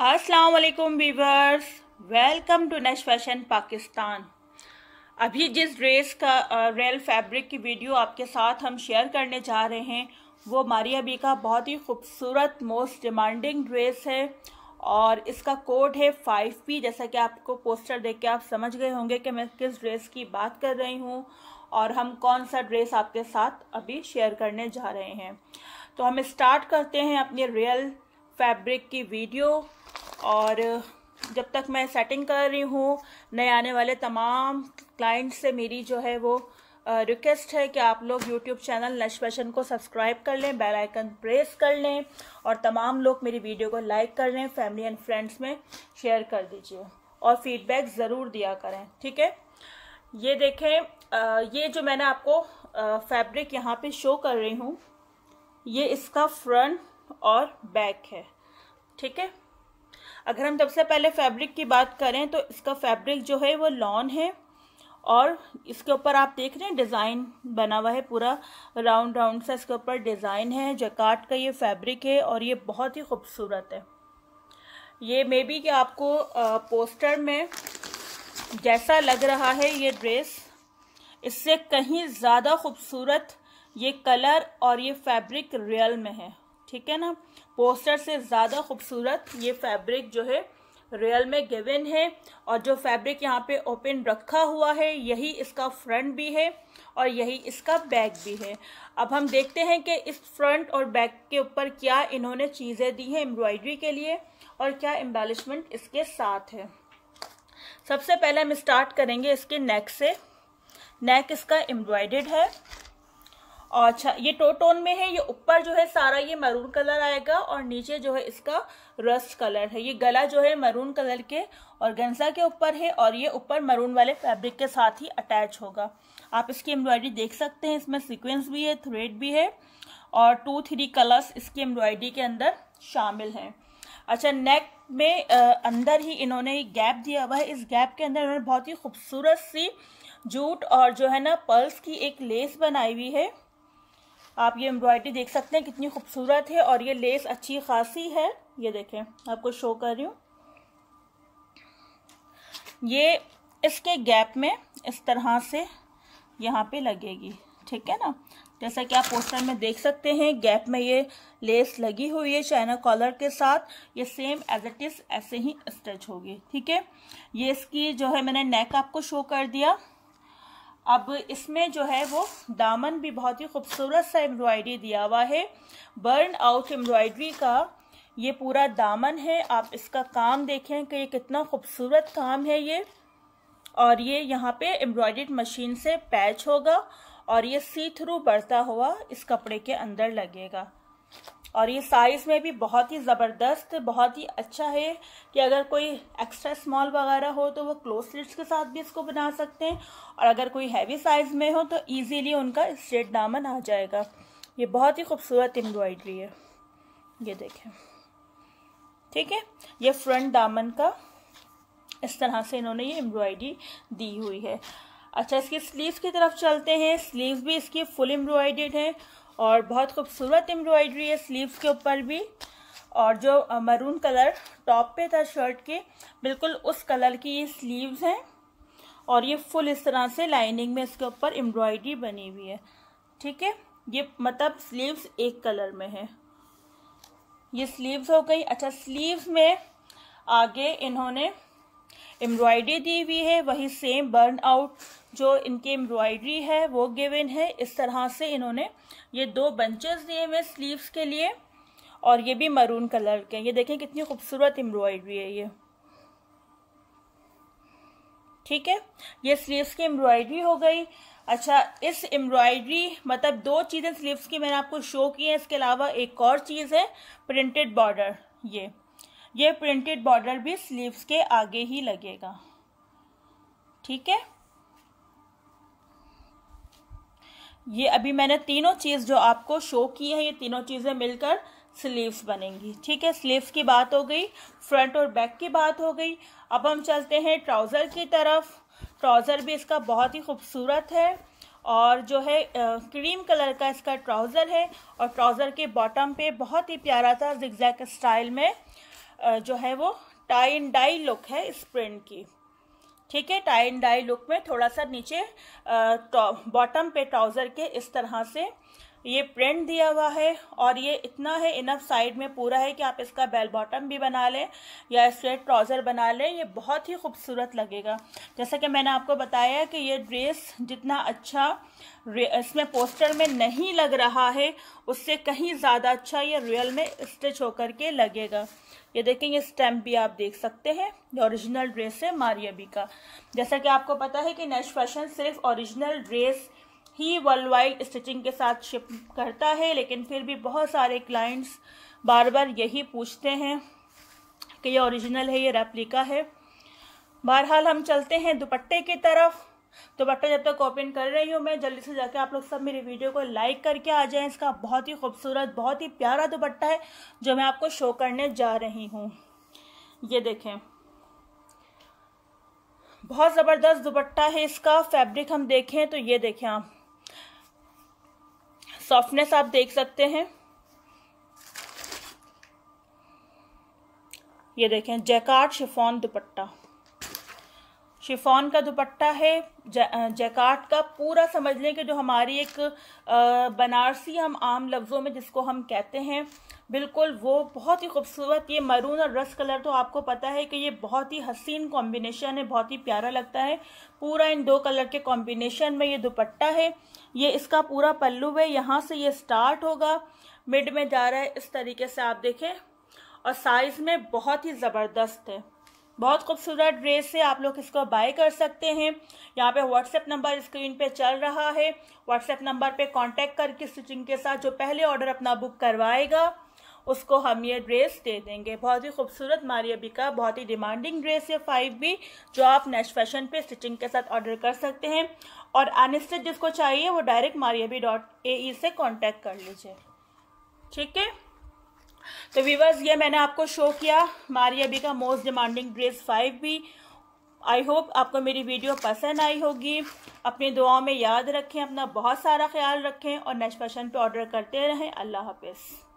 अस्सलाम वालेकुम viewers, welcome to next fashion Pakistan. अभी जिस ड्रेस का रियल फैब्रिक की वीडियो आपके साथ हम शेयर करने जा रहे हैं, वो मारिया बी का बहुत ही खूबसूरत, मोस्ट डिमांडिंग ड्रेस है और इसका कोड है फाइव पी, जैसा कि आपको पोस्टर देख के आप समझ गए होंगे कि मैं किस ड्रेस की बात कर रही हूँ और हम कौन सा ड्रेस आपके साथ अभी शेयर करने जा रहे हैं। तो हम स्टार्ट करते हैं अपने रियल फैब्रिक की वीडियो। और जब तक मैं सेटिंग कर रही हूँ, नए आने वाले तमाम क्लाइंट से मेरी जो है वो रिक्वेस्ट है कि आप लोग यूट्यूब चैनल नश फ़ैशन को सब्सक्राइब कर लें बेल आइकन प्रेस कर लें और तमाम लोग मेरी वीडियो को लाइक कर लें फैमिली एंड फ्रेंड्स में शेयर कर दीजिए और फीडबैक ज़रूर दिया करें, ठीक है? ये देखें ये जो मैंने आपको फैब्रिक यहाँ पे शो कर रही हूँ, ये इसका फ्रंट और बैक है, ठीक है? अगर हम सबसे पहले फैब्रिक की बात करें तो इसका फैब्रिक जो है वो लॉन है और इसके ऊपर आप देख रहे हैं डिज़ाइन बना हुआ है पूरा। राउंड राउंड सा इसके ऊपर डिज़ाइन है। जकाट का ये फैब्रिक है और ये बहुत ही खूबसूरत है। ये मे बी कि आपको पोस्टर में जैसा लग रहा है ये ड्रेस इससे कहीं ज़्यादा खूबसूरत ये कलर और ये फैब्रिक रियल में है। ठीक है ना? पोस्टर से ज़्यादा खूबसूरत ये फैब्रिक जो है रियल में गिवन है और जो फैब्रिक यहाँ पे ओपन रखा हुआ है, यही इसका फ्रंट भी है और यही इसका बैक भी है। अब हम देखते हैं कि इस फ्रंट और बैक के ऊपर क्या इन्होंने चीज़ें दी हैं एम्ब्रॉयडरी के लिए और क्या एम्बेलिशमेंट इसके साथ है। सबसे पहले हम स्टार्ट करेंगे इसके नेक से। नेक इसका एम्ब्रॉयडेड है। और अच्छा ये टो टोन में है ये ऊपर जो है सारा ये मरून कलर आएगा और नीचे जो है इसका रस्ट कलर है। ये गला जो है मरून कलर के और गंजा के ऊपर है और ये ऊपर मरून वाले फैब्रिक के साथ ही अटैच होगा। आप इसकी एम्ब्रॉयडरी देख सकते हैं इसमें सीक्वेंस भी है थ्रेड भी है और टू थ्री कलर्स इसकी एम्ब्रॉयडरी के अंदर शामिल हैं। अच्छा नेक में आ, अंदर ही इन्होंने गैप दिया हुआ है। इस गैप के अंदर इन्होंने बहुत ही खूबसूरत सी जूट और जो है ना पर्ल्स की एक लेस बनाई हुई है। आप ये एम्ब्रॉयडरी देख सकते हैं कितनी खूबसूरत है और ये लेस अच्छी खासी है। ये देखें, आपको शो कर रही हूँ। ये इसके गैप में इस तरह से यहाँ पे लगेगी, ठीक है ना? जैसा कि आप पोस्टर में देख सकते हैं गैप में ये लेस लगी हुई है चाइना कॉलर के साथ। ये सेम एज इट इज़ ऐसे ही स्टिच होगी, ठीक है? ये इसकी जो है मैंने नेक आपको शो कर दिया। अब इसमें जो है वो दामन भी बहुत ही खूबसूरत सा एम्ब्रॉयडरी दिया हुआ है। बर्न आउट एम्ब्रॉयडरी का ये पूरा दामन है। आप इसका काम देखें कि ये कितना खूबसूरत काम है ये। और ये यहाँ पे एम्ब्रॉयड मशीन से पैच होगा और ये सी थ्रू बढ़ता हुआ इस कपड़े के अंदर लगेगा। और ये साइज़ में भी बहुत ही ज़बरदस्त, बहुत ही अच्छा है कि अगर कोई एक्स्ट्रा स्मॉल वगैरह हो तो वो क्लोज स्लिट्स के साथ भी इसको बना सकते हैं। और अगर कोई हैवी साइज़ में हो तो इजीली उनका स्ट्रेट दामन आ जाएगा। ये बहुत ही खूबसूरत एम्ब्रॉयडरी है। ये देखें। ठीक है? ये फ्रंट दामन का इस तरह से इन्होंने ये एम्ब्रॉयडरी दी हुई है। अच्छा इसकी स्लीव्स की तरफ़ चलते हैं। स्लीव्स भी इसकी फुल एम्ब्रॉयडेड है। और बहुत खूबसूरत एम्ब्रॉयडरी है स्लीव्स के ऊपर भी। और जो मरून कलर टॉप पे था शर्ट के, बिल्कुल उस कलर की ये स्लीव्स हैं। और ये फुल इस तरह से लाइनिंग में इसके ऊपर एम्ब्रॉयडरी बनी हुई है। ठीक है? ये मतलब स्लीव्स एक कलर में है। ये स्लीव्स हो गई। अच्छा स्लीव्स में आगे इन्होंने एम्ब्रॉयडरी दी हुई है। वही सेम बर्न आउट जो इनकी एम्ब्रॉयडरी है, वो गिवन है। इस तरह से इन्होंने ये दो बंचेस दिए हुए स्लीव्स के लिए और ये भी मरून कलर के ये देखें कितनी खूबसूरत एम्ब्रॉयडरी है ये। ठीक है? ये स्लीव्स की एम्ब्रॉयडरी हो गई। अच्छा इस एम्ब्रॉयडरी मतलब दो चीज़ें स्लीव्स की मैंने आपको शो की है। इसके अलावा एक और चीज़ है प्रिंटेड बॉर्डर ये। ये प्रिंटेड बॉर्डर भी स्लीव्स के आगे ही लगेगा। ठीक है? ये अभी मैंने तीनों चीज़ जो आपको शो की है, ये तीनों चीज़ें मिलकर स्लीव्स बनेंगी। ठीक है स्लीव्स की बात हो गई फ्रंट और बैक की बात हो गई। अब हम चलते हैं ट्राउज़र की तरफ़। ट्राउज़र भी इसका बहुत ही खूबसूरत है और जो है क्रीम कलर का इसका ट्राउज़र है और ट्राउज़र के बॉटम पे बहुत ही प्यारा था जिग्जैक स्टाइल में जो है वो टाई एंड डाई लुक है इस प्रिंट की। ठीक है टाई एंड डाई लुक में थोड़ा सा नीचे बॉटम पे ट्राउज़र के इस तरह से ये प्रिंट दिया हुआ है और ये इतना है इनफ साइड में पूरा है कि आप इसका बेल बॉटम भी बना लें या स्ट्रेट ट्राउज़र बना लें, ये बहुत ही खूबसूरत लगेगा। जैसा कि मैंने आपको बताया कि ये ड्रेस जितना अच्छा इसमें पोस्टर में नहीं लग रहा है, उससे कहीं ज़्यादा अच्छा ये रियल में स्टिच होकर के लगेगा। ये देखें, ये स्टैम्प भी आप देख सकते हैं, ये ओरिजिनल ड्रेस है मारियाबी का। जैसा कि आपको पता है कि नेश फ़ैशन सिर्फ़ ओरिजिनल ड्रेस ही वर्ल्ड वाइड स्टिचिंग के साथ शिप करता है, लेकिन फिर भी बहुत सारे क्लाइंट्स बार बार यही पूछते हैं कि ये ओरिजिनल है, ये रेप्लिका है। बहरहाल हम चलते हैं दुपट्टे की तरफ़। दुपट्टा जब तक ओपन कर रही हूँ मैं, जल्दी से जाके आप लोग सब मेरी वीडियो को लाइक करके आ जाएँ। इसका बहुत ही खूबसूरत, बहुत ही प्यारा दुपट्टा है, जो मैं आपको शो करने जा रही हूँ। ये देखें। बहुत ज़बरदस्त दुपट्टा है इसका। फैब्रिक हम देखें तो ये देखें आप। सॉफ्टनेस आप देख सकते हैं। ये देखें, जैकार्ड शिफॉन दुपट्टा। शिफॉन का दुपट्टा है जैकार्ड का पूरा समझ लें कि जो हमारी एक बनारसी हम आम लफ्ज़ों में जिसको हम कहते हैं बिल्कुल, वो बहुत ही खूबसूरत, ये मरून और रस कलर तो आपको पता है कि ये बहुत ही हसीन कॉम्बिनेशन है, बहुत ही प्यारा लगता है। पूरा इन दो कलर के कॉम्बिनेशन में ये दुपट्टा है। ये इसका पूरा पल्लू है, यहाँ से ये स्टार्ट होगा। मिड में जा रहा है, इस तरीके से आप देखें। और साइज़ में बहुत ही ज़बरदस्त है। बहुत खूबसूरत ड्रेस है, आप लोग इसको बाय कर सकते हैं। यहाँ पे व्हाट्सएप नंबर स्क्रीन पे चल रहा है। व्हाट्सएप नंबर पे कांटेक्ट करके स्टिचिंग के साथ जो पहले ऑर्डर अपना बुक करवाएगा। उसको हम ये ड्रेस दे देंगे। बहुत ही खूबसूरत मारियाबी का बहुत ही डिमांडिंग ड्रेस है फाइव बी जो आप नेक्स्ट फ़ैशन पे स्टिचिंग के साथ ऑर्डर कर सकते हैं। और अनस्टिच जिसको चाहिए, वो डायरेक्ट मारियाबी डॉट ए ई से कॉन्टैक्ट कर लीजिए। ठीक है? तो वीवर्स ये मैंने आपको शो किया मारियाबी का most demanding dress five B I hope आपको मेरी वीडियो पसंद आई होगी। अपनी दुआओं में याद रखें, अपना बहुत सारा ख्याल रखें और नेक्स्ट फ़ैशन पे ऑर्डर करते रहें। अल्लाह हाफिज़।